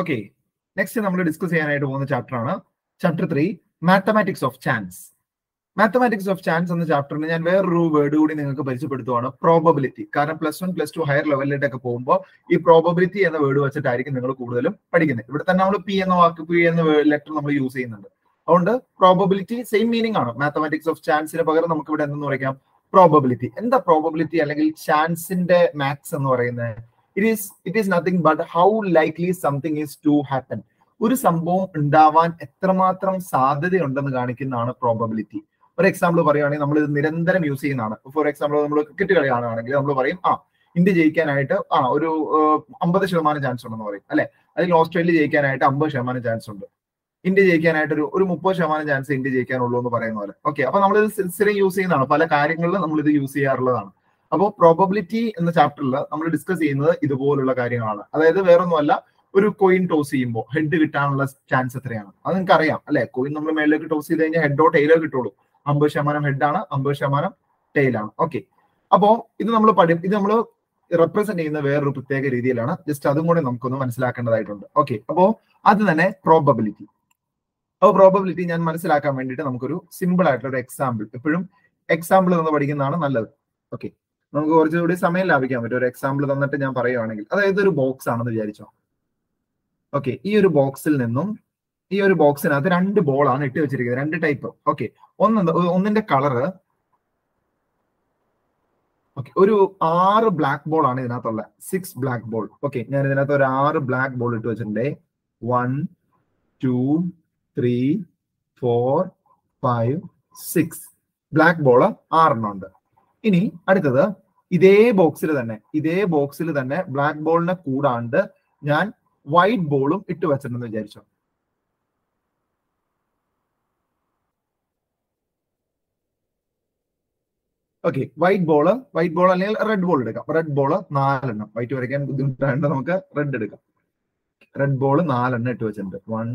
Okay next നമ്മൾ discuss ചെയ്യാനായിട്ട് പോകുന്ന ചാപ്റ്റർ ആണ്. Chapter three mathematics of chance mathematics of chance എന്ന ചാപ്റ്ററിന് ഞാൻ വേറൊരു വേർഡ് കൂടി നിങ്ങൾക്ക് പരിചയപ്പെടുത്തുവാണ്. പ്രോബബിലിറ്റി കാരണം plus one plus two higher ലെവലിലേക്കൊക്കെ പോകുമ്പോൾ ഈ പ്രോബബിലിറ്റി എന്ന വേർഡ് വെച്ചിട്ടായിരിക്കും നിങ്ങൾ കൂടുതലും പഠിക്കുന്നത്. ഇവിടെ തന്നെ നമ്മൾ പി എന്ന വാക്ക് പി എന്ന ലെറ്റർ നമ്മൾ യൂസ് ചെയ്യുന്നുണ്ട്. അതുകൊണ്ട് പ്രോബബിലിറ്റി സെയിം മീനിങ് ആണ്. മാത്തമാറ്റിക്സ് ഓഫ് ചാൻസിന് പകരം നമുക്ക് ഇവിടെ എന്തെന്ന് പറയാം പ്രോബബിലിറ്റി എന്താ പ്രോബബിലിറ്റി അല്ലെങ്കിൽ ചാൻസിന്റെ മാത്സ് എന്ന് പറയുന്നത്? It is it is nothing but how likely something is to happen ഒരു സംഭവം ഉണ്ടാവാൻ എത്രമാത്രം സാധ്യതയുണ്ടെന്ന് കാണിക്കുന്നതാണ് പ്രോബബിലിറ്റി ഒരു എക്സാമ്പിൾ പറയുകയാണെങ്കിൽ നമ്മൾ ഇത് നിരന്തരം യൂസ് ചെയ്യുന്നതാണ്. ഫോർ എക്സാമ്പിൾ നമ്മൾ ക്രിക്കറ്റ് കളി കാണുകയാണെങ്കിൽ നമ്മൾ പറയും ആ ഇന്ത്യ ജയിക്കാനായിട്ട് ആ ഒരു അമ്പത് ശതമാനം ചാൻസ് ഉണ്ടെന്ന് പറയും അല്ലെ? അതിൽ ഓസ്ട്രേലിയ ജയിക്കാനായിട്ട് അമ്പത് ശതമാനം ചാൻസ് ഉണ്ട്. ഇന്ത്യ ജയിക്കാനായിട്ട് ഒരു ഒരു മുപ്പത് ശതമാനം ചാൻസ് ഇന്ത്യ ജയിക്കാനുള്ളൂ എന്ന് പറയുന്ന പോലെ. ഓക്കെ അപ്പൊ നമ്മൾ ഇത് സ്ഥിരം യൂസ് ചെയ്യുന്നതാണ്. പല കാര്യങ്ങളിലും നമ്മൾ ഇത് യൂസ് ചെയ്യാറുള്ളതാണ്. അപ്പോൾ പ്രോബബിലിറ്റി എന്ന ചാപ്റ്ററിൽ നമ്മൾ ഡിസ്കസ് ചെയ്യുന്നത് ഇതുപോലുള്ള കാര്യങ്ങളാണ്. അതായത് വേറൊന്നുമല്ല ഒരു കോയിൻ ടോസ് ചെയ്യുമ്പോൾ ഹെഡ് കിട്ടാനുള്ള ചാൻസ് എത്രയാണ്? അത് നിങ്ങൾക്ക് അറിയാം അല്ലെ? കോയിൻ നമ്മൾ മേളിലേക്ക് ടോസ് ചെയ്ത് കഴിഞ്ഞാൽ ഹെഡോ ടൈലോ കിട്ടുള്ളൂ. അമ്പത് ശതമാനം ഹെഡാണ് അമ്പത് ശതമാനം ടൈലാണ് ഓക്കെ അപ്പോ ഇത് നമ്മൾ പഠി ഇത് നമ്മൾ റെപ്രസെന്റ് ചെയ്യുന്ന വേറൊരു പ്രത്യേക രീതിയിലാണ്. ജസ്റ്റ് അതും കൂടെ നമുക്കൊന്ന് മനസ്സിലാക്കേണ്ടതായിട്ടുണ്ട്. ഓക്കെ അപ്പോ അത് തന്നെ പ്രോബബിലിറ്റി അപ്പോൾ പ്രോബബിലിറ്റി ഞാൻ മനസ്സിലാക്കാൻ വേണ്ടിയിട്ട് നമുക്കൊരു സിമ്പിൾ ആയിട്ടുള്ള ഒരു എക്സാമ്പിൾ എപ്പോഴും എക്സാമ്പിൾ എന്ന് പഠിക്കുന്നതാണ് നല്ലത്. ഓക്കെ നമുക്ക് കുറച്ചുകൂടി സമയം ലാഭിക്കാൻ പറ്റും. ഒരു എക്സാമ്പിൾ തന്നിട്ട് ഞാൻ പറയുവാണെങ്കിൽ. അതായത് ഒരു ബോക്സ് ആണെന്ന് വിചാരിച്ചോ. ഓക്കെ ഈ ഒരു ബോക്സിൽ നിന്നും ഈ ഒരു ബോക്സിനകത്ത് രണ്ട് ബോളാണ് ഇട്ട് വെച്ചിരിക്കുന്നത്. രണ്ട് ടൈപ്പ് ഓക്കെ ഒന്ന് ഒന്നിന്റെ കളറ് ഓക്കെ ഒരു ആറ് ബ്ലാക്ക് ബോൾ ആണ് ഇതിനകത്തുള്ള. സിക്സ് ബ്ലാക്ക് ബോൾ ഓക്കെ ഞാൻ ഇതിനകത്ത് ഒരു ആറ് ബ്ലാക്ക് ബോൾ ഇട്ട് വെച്ചിട്ടുണ്ട്. One two three four five six black ball ആറെണ്ണം ഉണ്ട്. ഇനി അടുത്തത് ഇതേ ബോക്സിൽ തന്നെ ഇതേ ബോക്സിൽ തന്നെ ബ്ലാക്ക് ബോളിനെ കൂടാണ്ട് ഞാൻ വൈറ്റ് ബോളും ഇട്ട് വെച്ചിട്ടുണ്ടെന്ന് വിചാരിച്ചു. Okay white ball white ball അല്ലെങ്കിൽ റെഡ് ബോൾ എടുക്കാം. റെഡ് ബോൾ നാലെണ്ണം. വൈറ്റ് വരയ്ക്കാൻ ബുദ്ധിമുട്ടായതുകൊണ്ട് നമുക്ക് റെഡ് എടുക്കാം. റെഡ് ബോൾ നാലെണ്ണം ഇട്ട് വെച്ചിട്ടുണ്ട്. One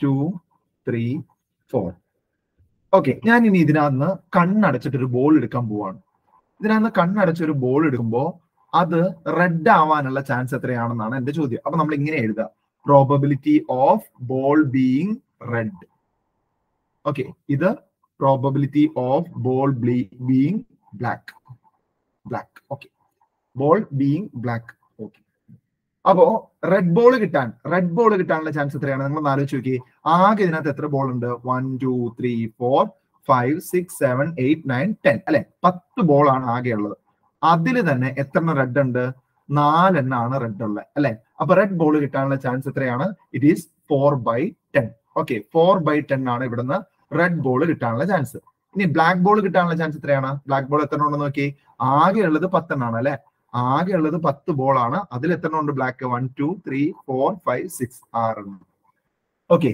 two three four okay ഞാൻ ഇനി ഇതിനകത്ത് കണ്ണടച്ചിട്ട് ഒരു ബോൾ എടുക്കാൻ പോവാണ്. ഇതിനകത്ത് കണ്ണടച്ച് ഒരു ബോൾ എടുക്കുമ്പോൾ അത് റെഡ് ആവാനുള്ള ചാൻസ് എത്രയാണെന്നാണ് എന്റെ ചോദ്യം. അപ്പൊ നമ്മൾ ഇങ്ങനെ എഴുതുക probability of ball being red okay ഇത് probability of ball being black black okay ball being black okay അപ്പോ റെഡ് ബോൾ കിട്ടാൻ റെഡ് ബോൾ കിട്ടാനുള്ള ചാൻസ് എത്രയാണ്? നിങ്ങൾ ആലോചിച്ച് നോക്കി ആകെ ഇതിനകത്ത് എത്ര ബോൾ ഉണ്ട്? One two three four five six seven eight nine ten അല്ലെ? പത്ത് ആകെ ഉള്ളത്. അതിൽ തന്നെ എത്ര റെഡ് ഉണ്ട്? നാലെണ്ണാണ് റെഡ് ഉള്ളത്. അല്ലെ? അപ്പൊ റെഡ് ബോൾ കിട്ടാനുള്ള ചാൻസ് എത്രയാണ്? It is four by ten okay four by ten ആണ് ഇവിടുന്ന് റെഡ് ബോൾ കിട്ടാനുള്ള ചാൻസ് ഇനി ബ്ലാക്ക് ബോൾ കിട്ടാനുള്ള ചാൻസ് എത്രയാണ്? ബ്ലാക്ക് ബോൾ എത്ര ഉണ്ടെന്ന് നോക്കി. ആകെ ഉള്ളത് പത്തെണ്ണാണ് അല്ലെ? ആകെ ഉള്ളത് പത്ത് ബോൾ ആണ്. അതിൽ എത്ര ഉണ്ട്? Black one two three four five six ആറ് ഓക്കെ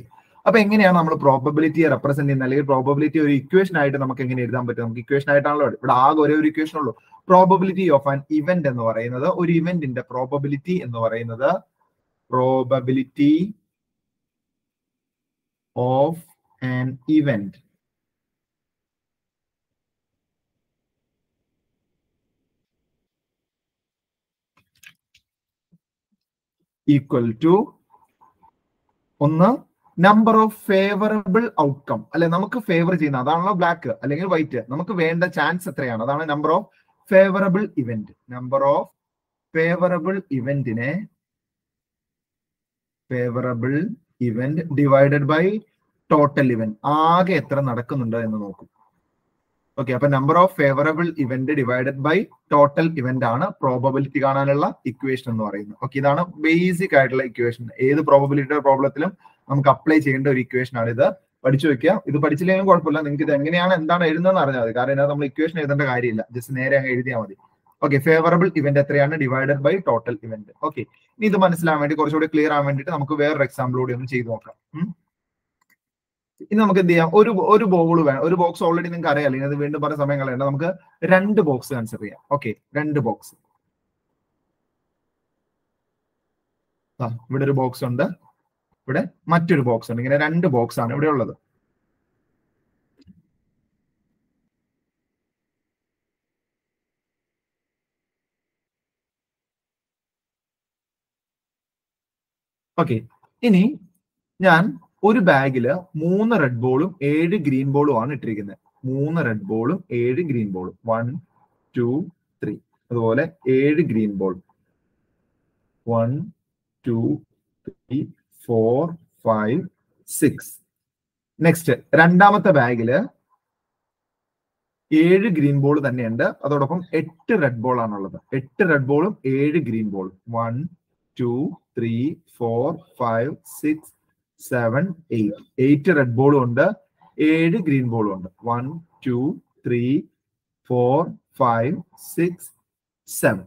അപ്പൊ എങ്ങനെയാണ് നമ്മൾ പ്രോബബിലിറ്റിയെ റെപ്രസെന്റ് ചെയ്യുന്നത്? അല്ലെങ്കിൽ പ്രോബബിലിറ്റി ഒരു ഇക്വേഷൻ ആയിട്ട് നമുക്ക് എങ്ങനെ എഴുതാൻ പറ്റും? നമുക്ക് ഇക്വേഷൻ ആയിട്ടാണല്ലോ ഇവിടെ ആകെ ഒരേ ഒരു ഇക്വേഷൻ ഉള്ളൂ. പ്രോബബിലിറ്റി ഓഫ് ആൻ ഇവന്റ് എന്ന് പറയുന്നത് ഒരു ഇവന്റിന്റെ പ്രോബബിലിറ്റി എന്ന് പറയുന്നത് probability of an event equal to ഒന്ന് നമ്പർ ഓഫ് ഫേവറബിൾ ഔട്ട്കം അല്ലെ നമുക്ക് ഫേവർ ചെയ്യുന്ന അതാണല്ലോ ബ്ലാക്ക് അല്ലെങ്കിൽ വൈറ്റ് നമുക്ക് വേണ്ട ചാൻസ് എത്രയാണ്? അതാണ് number of favourable event number of favourable ഇവന്റിനെ favourable event divided by total event ആകെ എത്ര നടക്കുന്നുണ്ട് എന്ന് നോക്കും. ഓക്കെ അപ്പൊ number of favourable event divided by total event ആണ് പ്രോബബിലിറ്റി കാണാനുള്ള ഇക്വേഷൻ എന്ന് പറയുന്നത്. ഓക്കെ ഇതാണ് ബേസിക് ആയിട്ടുള്ള ഇക്വേഷൻ ഏത് പ്രോബബിലിറ്റിയുടെ പ്രോബ്ലത്തിലും നമുക്ക് അപ്ലൈ ചെയ്യേണ്ട ഒരു ഇക്വേഷൻ ആണ് ഇത്. പഠിച്ചു വെക്കുക. ഇത് പഠിച്ചില്ലെങ്കിലും കുഴപ്പമില്ല. നിങ്ങൾക്ക് ഇത് എങ്ങനെയാണ് എന്താണ് എഴുതുന്നതെന്ന് അറിഞ്ഞാൽ മതി. കാരണം നമ്മൾ ഇക്വേഷൻ എഴുതേണ്ട കാര്യമില്ല. ജസ്റ്റ് നേരെ അങ്ങ് എഴുതിയാൽ മതി. ഓക്കെ ഫേവറബിൾ ഇവന്റ് എത്രയാണ്? Divided by total event okay ഇനി ഇത് മനസ്സിലാൻ വേണ്ടി കുറച്ചുകൂടി ക്ലിയർ ആവാൻ വേണ്ടിയിട്ട് നമുക്ക് വേറൊരു കൂടി ഒന്ന് ചെയ്തു നോക്കാം. ഇനി നമുക്ക് എന്ത് ചെയ്യാം? ഒരു ഒരു ബോൾ വേണം. ഒരു ബോക്സ് ഓൾറെഡി നിങ്ങൾക്ക് അറിയാം അല്ലെങ്കിൽ അത് വീണ്ടും പറഞ്ഞ സമയം കളയണ്ട. നമുക്ക് രണ്ട് ബോക്സ് കൺസിഡർ ചെയ്യാം. ഓക്കെ രണ്ട് ബോക്സ് ഇവിടെ ഒരു ബോക്സ് ഉണ്ട്. ഇവിടെ മറ്റൊരു ബോക്സ് ഉണ്ട്. ഇങ്ങനെ രണ്ട് ബോക്സ് ആണ് ഇവിടെ ഉള്ളത്. ഓക്കെ ഇനി ഞാൻ ഒരു ബാഗിൽ മൂന്ന് റെഡ് ബോളും ഏഴ് ഗ്രീൻ ബോളും ആണ് ഇട്ടിരിക്കുന്നത്. മൂന്ന് റെഡ് ബോളും ഏഴ് ഗ്രീൻ ബോളും വൺ ടു ത്രീ അതുപോലെ ഏഴ് green ball one two three four five six next രണ്ടാമത്തെ ബാഗിൽ ഏഴ് ഗ്രീൻ ബോൾ തന്നെയുണ്ട്. അതോടൊപ്പം എട്ട് റെഡ് ബോൾ ആണുള്ളത്. എട്ട് റെഡ് ബോളും ഏഴ് ഗ്രീൻ ബോളും one two three four five six seven eight eight red ബോളും ഉണ്ട്. ഏഴ് ഗ്രീൻ ബോളും ഉണ്ട്. One two three four five six seven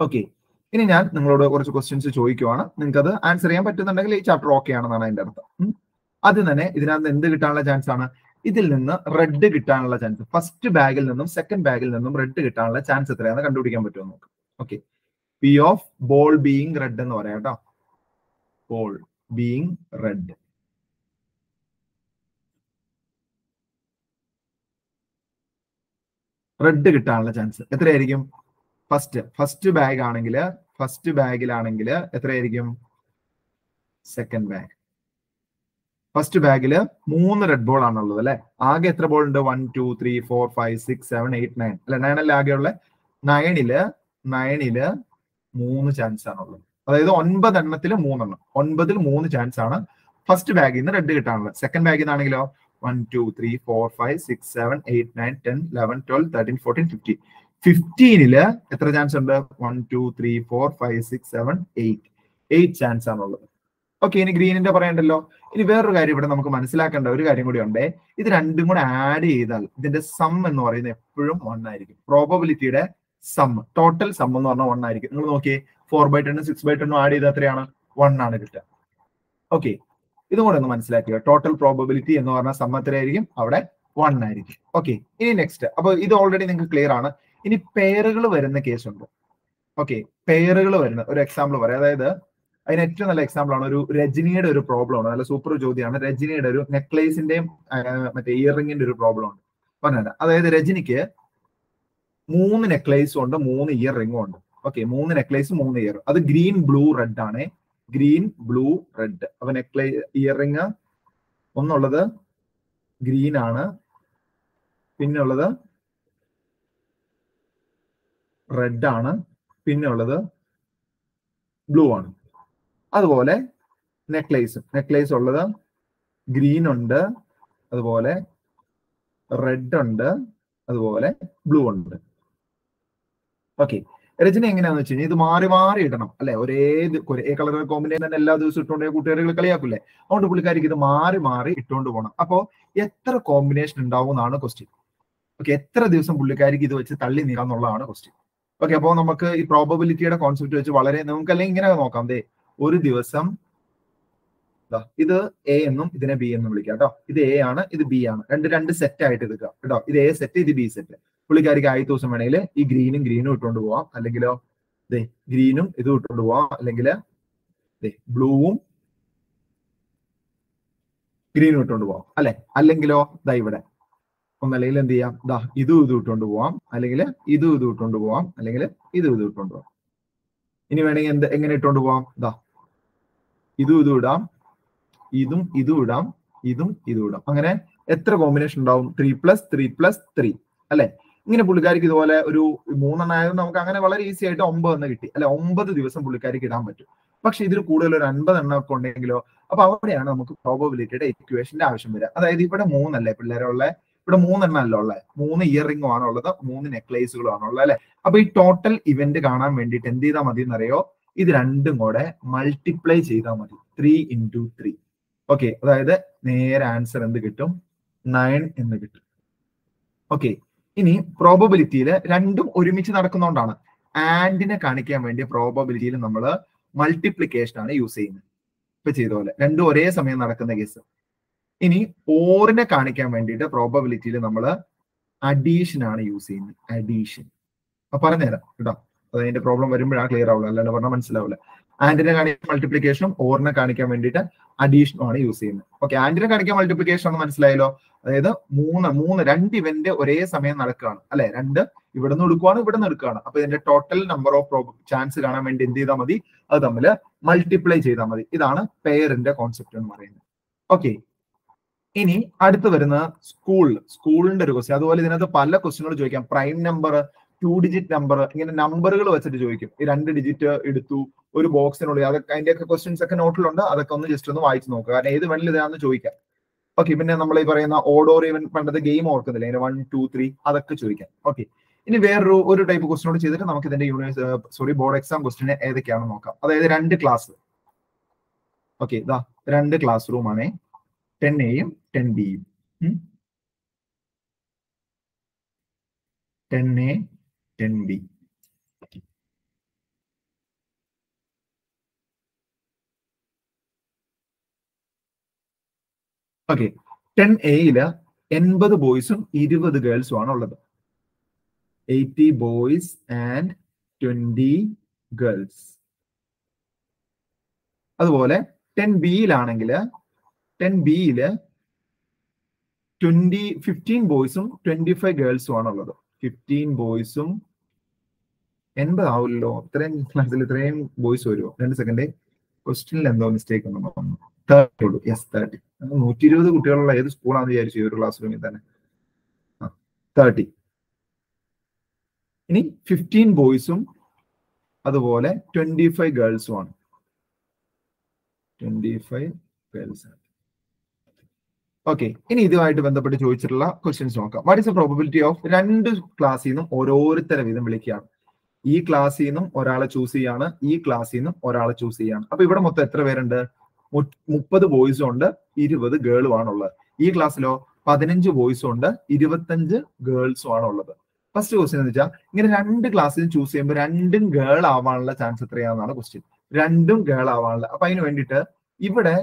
okay ഇനി ഞാൻ നിങ്ങളോട് കുറച്ച് ക്വസ്റ്റ്യൻസ് ചോദിക്കുവാണ്. നിങ്ങൾക്ക് അത് ആൻസർ ചെയ്യാൻ പറ്റുന്നുണ്ടെങ്കിൽ ഈ ചാപ്റ്റർ ഓക്കെ ആണെന്നാണ് അതിന്റെ അർത്ഥം. ആദ്യം തന്നെ ഇതിനകത്ത് എന്ത് കിട്ടാനുള്ള ചാൻസ് ആണ്? ഇതിൽ നിന്ന് റെഡ് കിട്ടാനുള്ള ചാൻസ് ഫസ്റ്റ് ബാഗിൽ നിന്നും സെക്കൻഡ് ബാഗിൽ നിന്നും റെഡ് കിട്ടാനുള്ള ചാൻസ് എത്രയാണെന്ന് കണ്ടുപിടിക്കാൻ പറ്റുമോ നോക്ക്. Okay P of ball being red എന്ന് പറയാം കേട്ടോ. ബോൾ ബീയിങ് റെഡ് റെഡ് കിട്ടാനുള്ള ചാൻസ് എത്രയായിരിക്കും? ഫസ്റ്റ് ഫസ്റ്റ് ബാഗ് ആണെങ്കിൽ ഫസ്റ്റ് ബാഗിലാണെങ്കിൽ എത്രയായിരിക്കും? സെക്കൻഡ് ബാഗ് ഫസ്റ്റ് ബാഗിൽ മൂന്ന് റെഡ് ബോൾ ആണുള്ളത് അല്ലെ? ആകെ എത്ര ബോൾ ഉണ്ട്? One two three four five six seven eight nine അല്ലെ നയൻ അല്ല ആകെയുള്ള നയനിൽ നയനിൽ മൂന്ന് ചാൻസ് ആണുള്ളത്. അതായത് ഒൻപത് എണ്ണത്തിൽ മൂന്നെണ്ണം. ഒൻപതിൽ മൂന്ന് ചാൻസ് ആണ് ഫസ്റ്റ് ബാഗിൽ നിന്ന് റെഡ് കിട്ടാനുള്ളത്. സെക്കൻഡ് ബാഗിൽ നിന്നാണെങ്കിലോ one two three four five six seven eight nine ten eleven twelve thirteen fourteen fifteen ഫിഫ്റ്റീനിൽ എത്ര ചാൻസ് ഉണ്ട്? One two three four five six seven eight eight chance ആണുള്ളത്. ഓക്കെ ഇനി ഗ്രീനിന്റെ പറയണ്ടല്ലോ? ഇനി വേറൊരു കാര്യം ഇവിടെ നമുക്ക് മനസ്സിലാക്കേണ്ട ഒരു കാര്യം കൂടി ഉണ്ട്. ഇത് രണ്ടും കൂടെ ആഡ് ചെയ്താൽ ഇതിന്റെ സം എന്ന് പറയുന്നത് എപ്പോഴും വൺ ആയിരിക്കും. പ്രോബബിലിറ്റിയുടെ സം ടോട്ടൽ സം എന്ന് പറഞ്ഞാൽ വൺ ആയിരിക്കും. നിങ്ങൾ നോക്കിയേ ഫോർ ബൈ ടെണ്ണും സിക്സ് ബൈ ടെണ്ണും ആഡ് ചെയ്താൽ എത്രയാണ്? വൺ ആണ് കിട്ടുക. ഓക്കെ ഇതും കൂടെ ഒന്ന് മനസ്സിലാക്കുക. ടോട്ടൽ പ്രോബബിലിറ്റി എന്ന് പറഞ്ഞാൽ സം എത്രയായിരിക്കും? അവിടെ വൺ ആയിരിക്കും. ഓക്കെ ഇനി നെക്സ്റ്റ് അപ്പൊ ഇത് ഓൾറെഡി നിങ്ങൾക്ക് ക്ലിയർ ആണ്. ഇനി പേരുകൾ വരുന്ന കേസ് ഉണ്ട്? ഓക്കെ പേരുകൾ വരുന്ന ഒരു എക്സാമ്പിൾ പറയാം. അതായത് അതിന് ഏറ്റവും നല്ല എക്സാമ്പിൾ ആണ് ഒരു രജനിയുടെ ഒരു പ്രോബ്ലം ആണ്. നല്ല സൂപ്പർ ചോദ്യമാണ്. രജനിയുടെ ഒരു നെക്ലേസിന്റെയും മറ്റേ ഇയറിംഗിന്റെ ഒരു പ്രോബ്ലം ഉണ്ട് പറഞ്ഞത് അതായത് രജനിക്ക് മൂന്ന് നെക്ലേസും ഉണ്ട് മൂന്ന് ഇയർ റിംഗും ഉണ്ട്. ഓക്കെ മൂന്ന് നെക്ലേസ് മൂന്ന് ഇയർ അത് ഗ്രീൻ ബ്ലൂ റെഡ് ആണ്. ഗ്രീൻ ബ്ലൂ റെഡ് അപ്പൊ നെക്ലേ ഇയർ റിംഗ് ഒന്നുള്ളത് ഗ്രീൻ ആണ്. പിന്നെ ഉള്ളത് റെഡ് ആണ്. പിന്നെ ഉള്ളത് ബ്ലൂ ആണ്. അതുപോലെ നെക്ലേസ് നെക്ലേസ് ഉള്ളത് ഗ്രീൻ ഉണ്ട്. അതുപോലെ റെഡ് ഉണ്ട്. അതുപോലെ ബ്ലൂ ഉണ്ട്. ഓക്കെ രചന എങ്ങനെയാന്ന് വെച്ച് കഴിഞ്ഞാൽ ഇത് മാറി മാറി ഇടണം അല്ലെ? ഒരേ ഒരേ കളർ കോമ്പിനേഷൻ തന്നെ എല്ലാ ദിവസവും ഇട്ടുകൊണ്ടേ കൂട്ടുകാരികൾ കളിയാക്കൂലേ അതുകൊണ്ട് പുള്ളിക്കാരിക്ക് ഇത് മാറി മാറി ഇട്ടുകൊണ്ട് പോകണം അപ്പോ എത്ര കോമ്പിനേഷൻ ഉണ്ടാവും എന്നാണ് ക്വസ്റ്റ്യൻ ഓക്കെ എത്ര ദിവസം പുള്ളിക്കാരിക്ക് ഇത് വെച്ച് തള്ളി നീക്കാം ക്വസ്റ്റ്യൻ ഓക്കെ അപ്പോൾ നമുക്ക് ഈ പ്രോബബിലിറ്റിയുടെ കോൺസെപ്റ്റ് വെച്ച് വളരെ നമുക്ക് അല്ലെങ്കിൽ ഇങ്ങനെ നോക്കാം. ദേ ഒരു ദിവസം ഇത് എ എന്നും ഇതിനെ ബി എന്നും വിളിക്കാം കേട്ടോ. ഇത് എ ആണ് ഇത് ബി ആണ്. രണ്ട് രണ്ട് സെറ്റ് ആയിട്ട് എടുക്കാം കേട്ടോ. ഇത് എ സെറ്റ് ഇത് ബി സെറ്റ് പുള്ളിക്കാരിക്ക് ആയി ദിവസം വേണമെങ്കിൽ ഈ ഗ്രീനും ഗ്രീനും ഇട്ടുകൊണ്ട് പോവാം. അല്ലെങ്കിലോ ദേ ഗ്രീനും ഇതും ഇട്ടുകൊണ്ട് പോവാം. അല്ലെങ്കിൽ ദേ ബ്ലൂവും ഗ്രീനും ഇട്ടുകൊണ്ട് പോവാം. അല്ലെ? അല്ലെങ്കിലോ ദാ ഇവിടെ. ഒന്നല്ലെങ്കിൽ എന്ത് ചെയ്യാം? ദാ ഇതും ഇത് ഇട്ടുകൊണ്ട് പോവാം. അല്ലെങ്കിൽ ഇതും ഇത് ഇട്ടുകൊണ്ട് പോവാം. അല്ലെങ്കിൽ ഇതും ഇത് ഇട്ടുകൊണ്ട് പോവാം. ഇനി വേണമെങ്കിൽ എന്ത് എങ്ങനെ ഇട്ടുകൊണ്ട് പോവാം? ദാ ഇതും ഇതും ഇടാം. ഇതും ഇതും ഇടാം. ഇതും ഇതും ഇടാം. അങ്ങനെ എത്ര കോമ്പിനേഷൻ ഉണ്ടാവും? Three plus three plus three അല്ലെ? ഇങ്ങനെ പുള്ളിക്കാരിക്ക് ഇതുപോലെ ഒരു മൂന്നെണ്ണായത് നമുക്ക് അങ്ങനെ വളരെ ഈസി ആയിട്ട് ഒമ്പത് എന്ന് കിട്ടി. അല്ലെ ഒമ്പത് ദിവസം പുള്ളിക്കാരിക്ക് ഇടാൻ പറ്റും. പക്ഷെ ഇതിൽ കൂടുതൽ ഒരു അൻപത് എണ്ണം ഒക്കെ ഉണ്ടെങ്കിലോ അപ്പൊ അവിടെയാണ് നമുക്ക് പ്രോബബിലിറ്റിയുടെ ഇക്വേഷന്റെ ആവശ്യം വരിക. അതായത് ഇവിടെ മൂന്നല്ലേ പിള്ളേരുള്ള ഇവിടെ മൂന്നെണ്ണം അല്ല ഉള്ളത്. മൂന്ന് ഇയർ റിംഗും ആണ് ഉള്ളത്. മൂന്ന് നെക്ലേസുകളും ആണ് ഉള്ളത് അല്ലെ? അപ്പൊ ഈ ടോട്ടൽ ഇവന്റ് കാണാൻ വേണ്ടിയിട്ട് എന്ത് ചെയ്താൽ മതി എന്നറിയോ? ഇത് രണ്ടും കൂടെ മൾട്ടിപ്ലൈ ചെയ്താൽ മതി. ത്രീ ഇന്റു ത്രീ ഓക്കെ അതായത് നേരെ ആൻസർ എന്ത് കിട്ടും? നയൻ എന്ന് കിട്ടും. ഓക്കെ ഇനി പ്രോബബിലിറ്റിയിൽ രണ്ടും ഒരുമിച്ച് നടക്കുന്നതുകൊണ്ടാണ് ആൻഡിനെ കാണിക്കാൻ വേണ്ടി പ്രോബബിലിറ്റിയിൽ നമ്മൾ മൾട്ടിപ്ലിക്കേഷൻ ആണ് യൂസ് ചെയ്യുന്നത്. ഇപ്പൊ ചെയ്ത പോലെ. രണ്ടും ഒരേ സമയം നടക്കുന്ന കേസ് ഇനി ഓറിനെ കാണിക്കാൻ വേണ്ടിയിട്ട് പ്രോബബിലിറ്റിയിൽ നമ്മൾ അഡീഷൻ ആണ് യൂസ് ചെയ്യുന്നത്. അഡീഷൻ അപ്പൊ പറഞ്ഞുതരാം കേട്ടോ. അത് അതിന്റെ പ്രോബ്ലം വരുമ്പോഴാണ് ക്ലിയർ ആവുള്ളൂ. അല്ലാണ്ട് പറഞ്ഞാൽ മനസ്സിലാവില്ല ആന്റിനെ കാണിക്കാൻ മൾട്ടിപ്ലിക്കേഷനും ഓറിനെ കാണിക്കാൻ വേണ്ടിയിട്ട് അഡീഷനും ആണ് യൂസ് ചെയ്യുന്നത്. ഓക്കെ ആന്റിനെ കാണിക്കാൻ മൾട്ടിപ്ലിക്കേഷൻ എന്ന് മനസ്സിലായല്ലോ? അതായത് മൂന്ന് മൂന്ന് രണ്ട് ഇവന്റ് ഒരേ സമയം നടക്കുകയാണ്. അല്ലെ? രണ്ട് ഇവിടെ നിന്ന് എടുക്കുവാണ് ഇവിടെ നിന്ന് എടുക്കുകയാണ്. അപ്പൊ ഇതിന്റെ ടോട്ടൽ നമ്പർ ഓഫ് ചാൻസ് കാണാൻ വേണ്ടി എന്ത് ചെയ്താൽ മതി? അത് തമ്മിൽ മൾട്ടിപ്ലൈ ചെയ്താൽ മതി. ഇതാണ് പെയറിന്റെ കോൺസെപ്റ്റ് എന്ന് പറയുന്നത്. ഓക്കെ ഇനി അടുത്ത് വരുന്ന സ്കൂൾ സ്കൂളിന്റെ ഒരു ക്വസ്റ്റ്യൻ അതുപോലെ ഇതിനകത്ത് പല ക്വസ്റ്റ്യനുകൾ ചോദിക്കാം. Prime number two digit number ഇങ്ങനെ നമ്പറുകൾ വെച്ചിട്ട് ചോദിക്കും. ഈ രണ്ട് ഡിജിറ്റ് എടുത്തു ഒരു ബോക്സിനുള്ളിൽ അതൊക്കെ അതിന്റെയൊക്കെ ക്വസ്റ്റ്യൻസ് ഒക്കെ നോട്ടിലുണ്ട് അതൊക്കെ ഒന്ന് ജസ്റ്റ് ഒന്ന് വായിച്ചു നോക്കുക കാരണം ഏത് വേണമെങ്കിലും ഇതാണെന്ന് ചോദിക്കാം. ഓക്കെ പിന്നെ നമ്മൾ ഈ പറയുന്ന ഓഡോർ ഇവൻ പണ്ടത്തെ ഗെയിം ഓർക്കുന്നില്ല? ഇങ്ങനെ വൺ ടു ത്രീ അതൊക്കെ ചോദിക്കാം. ഓക്കെ ഇനി വേറൊരു ഒരു ടൈപ്പ് ക്വസ്റ്റിനോട് ചെയ്തിട്ട് നമുക്ക് ഇതിന്റെ യൂണിവേഴ്സ് സോറി ബോർഡ് എക്സാം ക്വസ്റ്റിന് ഏതൊക്കെയാണെന്ന് നോക്കാം. അതായത് രണ്ട് ക്ലാസ് ഓക്കെ ഇതാ രണ്ട് ക്ലാസ് റൂം ആണ്. ടെൻ എയും ടെൻ ബിയും. Ten A ten B. Okay. Ten എയിൽ എൺപത് ബോയ്സും ഇരുപത് ഗേൾസും ആണ് ഉള്ളത്. Eighty boys and twenty girls. അതുപോലെ ടെൻ ബിയിലാണെങ്കിൽ ടെൻ ബിയിൽ ട്വന്റി ഫിഫ്റ്റീൻ ബോയ്സും ട്വന്റി ഫൈവ് ഗേൾസും ആണുള്ളത്. ഫിഫ്റ്റീൻ ബോയ്സും എൺപതാവില്ലല്ലോ ഇത്രയും ക്ലാസ്സിൽ ഇത്രയും ബോയ്സ് വരുമോ? രണ്ട് സെക്കൻഡ് ക്വസ്റ്റ്യനിൽ എന്തോ മിസ്റ്റേക്ക് തേർട്ടി ഉള്ളൂ. യെസ് തേർട്ടി നൂറ്റി ഇരുപത് കുട്ടികളുള്ള ഏത് സ്കൂളാണെന്ന് വിചാരിച്ചു ഈ ഒരു ക്ലാസ് റൂമിൽ തന്നെ. തേർട്ടി ഇനി ഫിഫ്റ്റീൻ ബോയ്സും അതുപോലെ ട്വന്റി ഫൈവ് ഗേൾസും ആണ്. ട്വന്റി ഫൈവ് ഗേൾസ് ആണ്. ഓക്കെ ഇനി ഇതുമായിട്ട് ബന്ധപ്പെട്ട് ചോദിച്ചിട്ടുള്ള ക്വസ്റ്റ്യൻസ് നോക്കാം. What is the probability of രണ്ട് ക്ലാസ്സിൽ നിന്നും ഓരോരുത്തരെ വീതം വിളിക്കുകയാണ്? ഈ ക്ലാസ്സിൽ നിന്നും ഒരാളെ ചൂസ് ചെയ്യാണ് ഈ ക്ലാസ്സിൽ നിന്നും ഒരാളെ ചൂസ് ചെയ്യാണ്. അപ്പൊ ഇവിടെ മൊത്തം എത്ര പേരുണ്ട്? മുപ്പത് ബോയ്സും ഉണ്ട് ഇരുപത് ഗേളും ആണുള്ളത്. ഈ ക്ലാസ്സിലോ പതിനഞ്ച് ബോയ്സും ഉണ്ട് ഇരുപത്തഞ്ച് ഗേൾസും ആണുള്ളത്. ഫസ്റ്റ് ക്വസ്റ്റ്യൻ എന്ന് വെച്ചാൽ ഇങ്ങനെ രണ്ട് ക്ലാസ്സിൽ ചൂസ് ചെയ്യുമ്പോൾ രണ്ടും ഗേൾ ആവാനുള്ള ചാൻസ് എത്രയാണെന്നാണ് ക്വസ്റ്റ്യൻ രണ്ടും ഗേൾ ആവാനുള്ള അപ്പൊ അതിന് വേണ്ടിയിട്ട് ഇവിടെ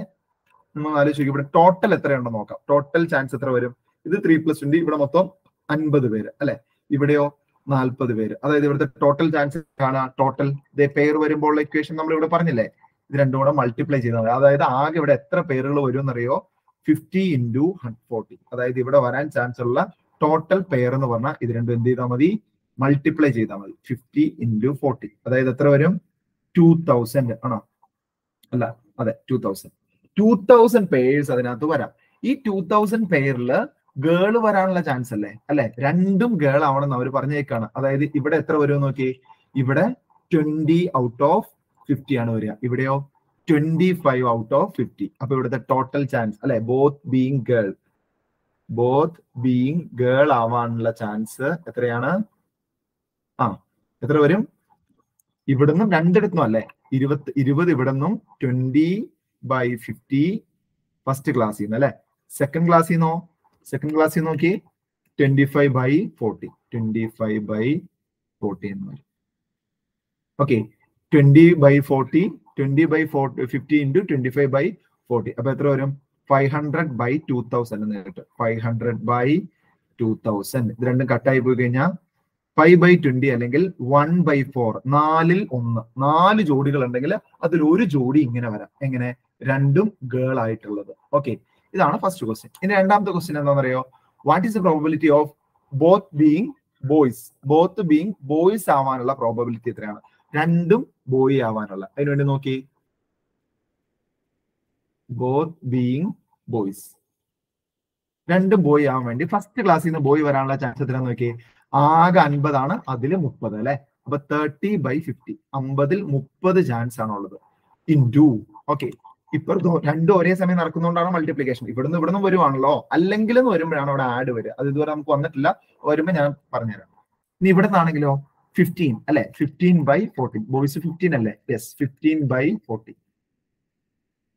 നമ്മൾ ആലോചിക്കും ഇവിടെ ടോട്ടൽ എത്രയുണ്ടെന്ന് നോക്കാം. ടോട്ടൽ ചാൻസ് എത്ര വരും? ഇത് ത്രീ പ്ലസ് ട്വന്റി ഇവിടെ മൊത്തം അൻപത് പേര് അല്ലെ? ഇവിടെയോ നാൽപ്പത് പേര്. അതായത് ഇവിടുത്തെ ടോട്ടൽ ചാൻസ് കാണാ. ടോട്ടൽ ഇതേ പേർ വരുമ്പോൾ ഇക്വേഷൻ നമ്മൾ ഇവിടെ പറഞ്ഞില്ലേ? ഇത് രണ്ടും കൂടെ മൾട്ടിപ്ലൈ ചെയ്താൽ മതി. അതായത് ആകെ ഇവിടെ എത്ര പേരുകൾ വരും എന്നറിയോ ഫിഫ്റ്റി ഇന്റു ഫോർട്ടി അതായത് ഇവിടെ വരാൻ ചാൻസ് ഉള്ള ടോട്ടൽ പെയർ എന്ന് പറഞ്ഞാൽ ഇത് രണ്ടും എന്ത് ചെയ്താൽ മതി? മൾട്ടിപ്ലൈ ചെയ്താൽ മതി. ഫിഫ്റ്റി ഇന്റു ഫോർട്ടി അതായത് എത്ര വരും? ടൂ തൗസൻഡ് ആണോ? അല്ല അതെ ടൂ തൗസൻഡ് ടൂ തൗസൻഡ് പേഴ്സ് അതിനകത്ത് വരാം. ഈ ടൂ തൗസൻഡ് പേരിൽ ഗേൾ വരാനുള്ള ചാൻസ് അല്ലേ? അല്ലെ? രണ്ടും ഗേൾ ആവണമെന്ന് അവർ പറഞ്ഞേക്കാണ്. അതായത് ഇവിടെ എത്ര വരും നോക്കി. ഇവിടെ ട്വന്റി ഔട്ട് ഓഫ് ഫിഫ്റ്റി ആണ് വരിക. ഇവിടെയോ? Twenty five out of fifty അപ്പൊ ഇവിടുത്തെ ടോട്ടൽ ചാൻസ് അല്ലെ? Both being girl both being girl ആവാനുള്ള ചാൻസ് എത്രയാണ്? ആ എത്ര വരും? ഇവിടുന്നും രണ്ടിടത്തും അല്ലെ? ഇരുപത്തി ഇരുപത് ഇവിടുന്നും ട്വന്റി ബൈ ഫിഫ്റ്റി ഫസ്റ്റ് ക്ലാസ്സിൽ നിന്ന് അല്ലെ? സെക്കൻഡ് ക്ലാസ്സിൽ നിന്നോ സെക്കൻഡ് ക്ലാസ്സിൽ നോക്കി twenty five by forty twenty five by forty എന്ന് വരും. Okay twenty by forty twenty by forty fifty into twenty five by forty അപ്പൊ എത്ര വരും? Five hundred by two thousand എന്ന് കിട്ടും five hundred by two thousand ഇത് രണ്ടും കട്ടായി പോയി കഴിഞ്ഞാൽ ഫൈവ് ബൈ ട്വന്റി അല്ലെങ്കിൽ വൺ ബൈ ഫോർ നാലിൽ ഒന്ന്. നാല് ജോഡികൾ ഉണ്ടെങ്കിൽ അതിൽ ഒരു ജോഡി ഇങ്ങനെ വരാം. എങ്ങനെ? രണ്ടും ഗേൾ ആയിട്ടുള്ളത്. ഓക്കെ ഇതാണ് ഫസ്റ്റ് ക്വസ്റ്റ്യൻ ഇനി രണ്ടാമത്തെ ക്വസ്റ്റ്യൻ എന്താണെന്നറിയോ? What is the probability of both being boys both being boys ആവാനുള്ള പ്രോബിലിറ്റി എത്രയാണ്? രണ്ടും ബോയ് ആവാനുള്ള. അതിനുവേണ്ടി നോക്കി. ബോത്ത് ബീങ് ബോയ്സ് രണ്ടും ബോയ് ആവാൻ വേണ്ടി ഫസ്റ്റ് ക്ലാസ്സിൽ നിന്ന് ബോയ് വരാനുള്ള ചാൻസ് എത്ര നോക്കി ആകെ അൻപതാണ് അതിൽ മുപ്പത് അല്ലെ? അപ്പൊ തേർട്ടി ബൈ ഫിഫ്റ്റി അമ്പതിൽ മുപ്പത് ചാൻസ് ആണുള്ളത്. ഇൻ ടു ഓക്കെ ഇപ്പുറത്ത് രണ്ടും ഒരേ സമയം നടക്കുന്നതുകൊണ്ടാണ് മൾട്ടിപ്ലിക്കേഷൻ ഇവിടുന്ന് ഇവിടുന്ന് വരുവാണല്ലോ. അല്ലെങ്കിൽ വരുമ്പോഴാണ് അവിടെ ആഡ് വരിക. അത് ഇതുവരെ നമുക്ക് വന്നിട്ടില്ല. വരുമ്പോൾ ഞാൻ പറഞ്ഞുതരാം. ഇനി ഇവിടെ നിന്നാണെങ്കിലോ ഫിഫ്റ്റീൻ അല്ലെ? Fifteen by fourteen boys fifteen അല്ലേ? Yes fifteen by forty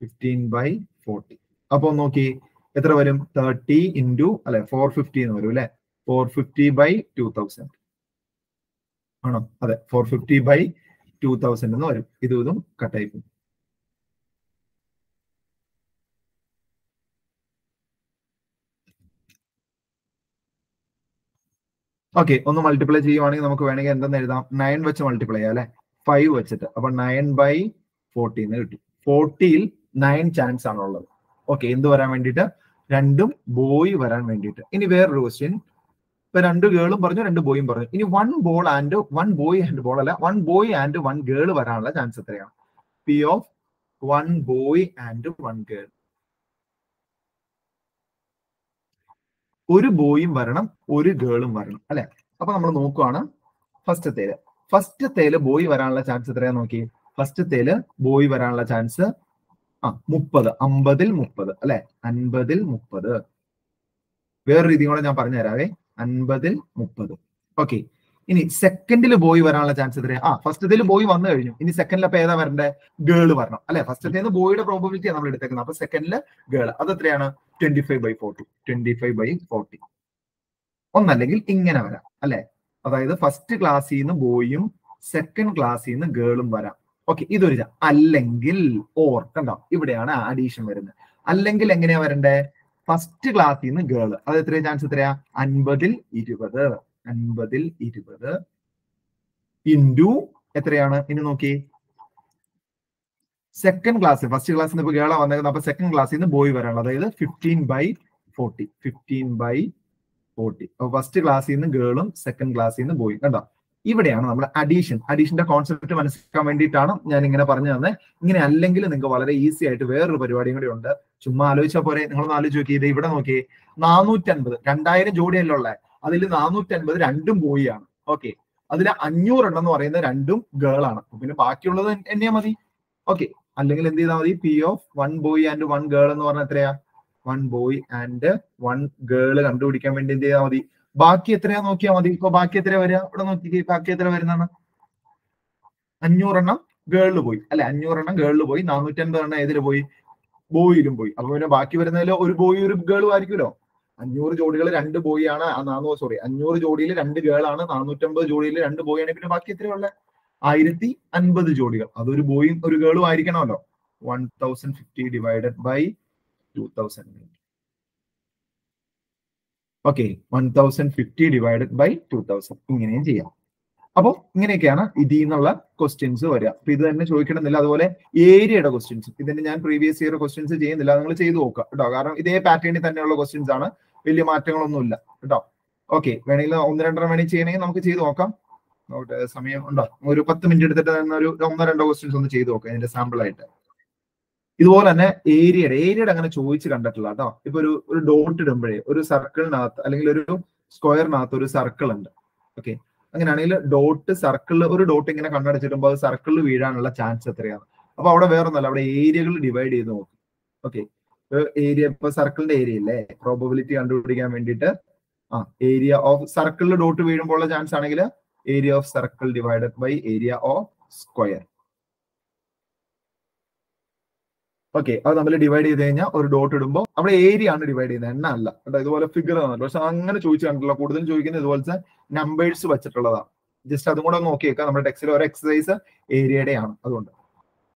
fifteen by forty അപ്പൊ നോക്കി. എത്ര വരും? തേർട്ടി ഇന്റു അല്ലെ? ഫോർ ഫിഫ്റ്റി എന്ന് വരും അല്ലെ? Four fifty by two thousand ആണോ? അതെ four fifty by two thousand എന്ന് വരും. ഇത് ഇതും കട്ടായി പോകും ഓക്കെ ഒന്ന് മൾട്ടിപ്ലൈ ചെയ്യുവാണെങ്കിൽ നമുക്ക് വേണമെങ്കിൽ എന്തെന്ന് എഴുതാം? നയൻ വെച്ച് മൾട്ടിപ്ലൈ ചെയ്യാം അല്ലെ? ഫൈവ് വെച്ചിട്ട്. അപ്പൊ നയൻ ബൈ ഫോർട്ടി എന്ന് കിട്ടും. ഫോർട്ടിയിൽ നയൻ ചാൻസ് ആണുള്ളത് ഓക്കെ എന്ത് വരാൻ വേണ്ടിയിട്ട്? രണ്ടും ബോയ് വരാൻ വേണ്ടിയിട്ട്. ഇനി വേറൊരു ക്വസ്റ്റ്യൻ ഇപ്പൊ രണ്ട് ഗേളും പറഞ്ഞു രണ്ട് ബോയും പറഞ്ഞു. ഇനി one ball and one boy and ball അല്ല one boy and one girl വരാനുള്ള ചാൻസ് എത്രയാണ്? P of one boy and one girl ഒരു ബോയും വരണം ഒരു ഗേളും വരണം അല്ലെ? അപ്പൊ നമ്മൾ നോക്കുവാണ് ഫസ്റ്റത്തേൽ ഫസ്റ്റത്തേൽ ബോയ് വരാനുള്ള ചാൻസ് എത്രയാ നോക്കി? ഫസ്റ്റ് ഫസ്റ്റത്തേൽ ബോയ് വരാനുള്ള ചാൻസ് ആ മുപ്പത്. അമ്പതിൽ മുപ്പത് അല്ലെ? അൻപതിൽ മുപ്പത്. വേറൊരു രീതി കൂടെ ഞാൻ പറഞ്ഞുതരാവേ. അൻപതിൽ മുപ്പത്. ഓക്കെ ഇനി സെക്കൻഡിൽ ബോയ് വരാനുള്ള ചാൻസ് എത്രയാ? ആ ഫസ്റ്റ് ഇതിൽ ബോയ് വന്നു കഴിഞ്ഞു. ഇനി സെക്കൻഡിൽ അപ്പൊ ഏതാ വരണ്ടേ? ഗേൾ വരണം. അല്ലെ? ഫസ്റ്റത്തേന്ന് ബോയുടെ പ്രോബിലിറ്റിയാണ് നമ്മൾ എടുത്തേക്കുന്നത്? അപ്പൊ സെക്കൻഡിൽ ഗേൾ അത് എത്രയാണ്? Twenty five by forty twenty five by forty ഒന്നല്ലെങ്കിൽ ഇങ്ങനെ വരാം. അല്ലെ? അതായത് ഫസ്റ്റ് ക്ലാസ്സിൽ നിന്ന് ബോയും സെക്കൻഡ് ക്ലാസ്സിൽ നിന്ന് ഗേളും വരാം. ഓക്കെ ഇതൊരു അല്ലെങ്കിൽ ഓർ കണ്ടോ? ഇവിടെയാണ് അഡീഷൻ വരുന്നത്. അല്ലെങ്കിൽ എങ്ങനെയാ വരണ്ടേ? ഫസ്റ്റ് ക്ലാസ്സിൽ നിന്ന് ഗേൾ അത് എത്രയാ? ചാൻസ് എത്രയാ? അൻപതിൽ ഇരുപത്. അൻപതിൽ ഇരുപത്. ഇന്റു എത്രയാണ്? ഇനി നോക്കി. സെക്കൻഡ് ക്ലാസ് ഫസ്റ്റ് ക്ലാസ് ഇപ്പൊ ഗേളാ വന്നേക്കുന്നത്. അപ്പൊ സെക്കൻഡ് ക്ലാസ്സിൽ നിന്ന് ബോയ് വരാനുള്ളത്. അതായത് fifteen by forty fifteen by forty അപ്പൊ ഫസ്റ്റ് ക്ലാസ്സിൽ നിന്ന് ഗേളും സെക്കൻഡ് ക്ലാസ്സിൽ നിന്ന് ബോയ് കണ്ടോ? ഇവിടെയാണ് നമ്മൾ അഡീഷൻ അഡീഷന്റെ കോൺസെപ്റ്റ് മനസ്സിലാക്കാൻ വേണ്ടിയിട്ടാണ് ഞാൻ ഇങ്ങനെ പറഞ്ഞു തന്നെ. ഇങ്ങനെ അല്ലെങ്കിൽ നിങ്ങൾക്ക് വളരെ ഈസി ആയിട്ട് വേറൊരു പരിപാടിയും കൂടി ഉണ്ട്. ചുമ്മാ ആലോചിച്ചാൽ പോരെ. നിങ്ങളൊന്ന് ആലോചിച്ച് നോക്കി ഇത് ഇവിടെ നോക്കി നാനൂറ്റൻപത്. രണ്ടായിരം ജോഡിയല്ലേ ഉള്ളത് നാനൂറ്റി അൻപത് രണ്ടും ബോയിയാണ്. ഓക്കെ. അതിൽ അഞ്ഞൂറെണ്ണം എന്ന് പറയുന്ന രണ്ടും ഗേൾ ആണ്. പിന്നെ ബാക്കിയുള്ളത് എന്നെയാ മതി. ഓക്കെ. അല്ലെങ്കിൽ എന്ത് ചെയ്താൽ മതി? P of one boy and one girl എന്ന് പറഞ്ഞാൽ എത്രയാ? One boy and one girl കണ്ടുപിടിക്കാൻ വേണ്ടി എന്ത് ചെയ്താൽ മതി? ബാക്കി എത്രയാ നോക്കിയാൽ മതി. ഇപ്പൊ ബാക്കി എത്ര വരിക? ഇവിടെ നോക്കി ബാക്കി എത്ര വരുന്നതാണ്? അഞ്ഞൂറെണ്ണം ഗേളിൽ പോയി. അല്ലെ? അഞ്ഞൂറെണ്ണം ഗേളിൽ പോയി. നാനൂറ്റി അൻപത് എണ്ണം ഏതിൽ പോയി ബോയിലും പോയി. അപ്പൊ പിന്നെ ബാക്കി വരുന്നതിൽ ഒരു ബോയ് ഒരു ഗേളും ആയിരിക്കുമല്ലോ. അഞ്ഞൂറ് ജോഡികൾ രണ്ട് ബോയ് ആണ് നാനൂറ് സോറി അഞ്ഞൂറ് ജോഡിയിൽ രണ്ട് ഗേൾ ആണ് നാനൂറ്റമ്പത് ജോഡിയിൽ രണ്ട് ബോയ് ആണ് പിന്നെ ബാക്കി എത്രയുള്ള ആയിരത്തി അൻപത് ജോഡികൾ. അതൊരു ബോയും ഒരു ഗേളും ആയിരിക്കണമല്ലോ. One thousand fifty divided by two thousand okay one thousand fifty divided by two thousand ഇങ്ങനെയും ചെയ്യാം. അപ്പോൾ ഇങ്ങനെയൊക്കെയാണ് ഇതിൽ നിന്നുള്ള ക്വസ്റ്റ്യൻസ് വരിക. അപ്പൊ ഇത് തന്നെ ചോദിക്കണമെന്നില്ല. അതുപോലെ ഏരിയയുടെ ക്വസ്റ്റ്യൻസ് ഇതിന്റെ ഞാൻ പ്രീവിയസ് ഇയർ ക്വസ്റ്റ്യൻസ് ചെയ്യുന്നില്ല. നിങ്ങൾ ചെയ്തു നോക്കുക കേട്ടോ. കാരണം ഇതേ പാറ്റേണിൽ തന്നെയുള്ള ക്വസ്റ്റ്യൻസ് ആണ്. വലിയ മാറ്റങ്ങളൊന്നുമില്ല. കേട്ടോ? ഓക്കെ വേണമെങ്കിൽ ഒന്ന് രണ്ടര മണി ചെയ്യണമെങ്കിൽ നമുക്ക് ചെയ്ത് നോക്കാം. നോക്കട്ടെ, സമയം ഉണ്ടോ? ഒരു പത്ത് മിനിറ്റ് എടുത്തിട്ട് തന്നെ ഒരു ഒന്നോ രണ്ടോ ക്വസ്റ്റ്യൻസ് ഒന്ന് ചെയ്ത് നോക്കാം ഇതിന്റെ സാമ്പിൾ ആയിട്ട്. ഇതുപോലെ തന്നെ ഏരിയയുടെ ഏരിയയുടെ അങ്ങനെ ചോദിച്ച് കണ്ടിട്ടില്ല കേട്ടോ? ഇപ്പൊ ഒരു ഒരു ഡോട്ട് ഇടുമ്പോഴേ ഒരു സർക്കിളിനകത്ത് അല്ലെങ്കിൽ ഒരു സ്ക്വയറിനകത്ത് ഒരു സർക്കിൾ ഉണ്ട്. ഓക്കെ അങ്ങനെയാണെങ്കിൽ ഡോട്ട് സർക്കിളിൽ ഒരു ഡോട്ട് ഇങ്ങനെ കണ്ണടച്ചിടുമ്പോൾ അത് സർക്കിളിൽ വീഴാനുള്ള ചാൻസ് എത്രയാണ്? അപ്പൊ അവിടെ വേറെ ഒന്നല്ല അവിടെ ഏരിയകൾ ഡിവൈഡ് ചെയ്ത് നോക്കും. ഓക്കെ ഏരിയ ഇപ്പൊ സർക്കിളിന്റെ ഏരിയ അല്ലേ പ്രോബബിലിറ്റി കണ്ടുപിടിക്കാൻ വേണ്ടിയിട്ട്. ആ ഏരിയ ഓഫ് സർക്കിളിൽ ഡോട്ട് വീഴുമ്പോൾ ഉള്ള ചാൻസ് ആണെങ്കിൽ area of circle divided by area of square okay അത് നമ്മൾ ഡിവൈഡ് ചെയ്ത് കഴിഞ്ഞാൽ ഒരു ഡോട്ട് ഇടുമ്പോൾ അവിടെ ഏരിയ ആണ് ഡിവൈഡ് ചെയ്യുന്നത്. എണ്ണ അല്ല. കേട്ടോ ഇതുപോലെ ഫിഗർ ആണ്. പക്ഷെ അങ്ങനെ ചോദിച്ചു കണ്ടിട്ടില്ല. കൂടുതലും ചോദിക്കുന്നത് ഇതുപോലത്തെ നമ്പേഴ്സ് വെച്ചിട്ടുള്ളതാണ്. ജസ്റ്റ് അതും കൂടെ നോക്കിയേക്കാം. നമ്മുടെ ടെക്സ്റ്റിൽ ഒരു എക്സസൈസ് ഏരിയയുടെ ആണ് അതുകൊണ്ട്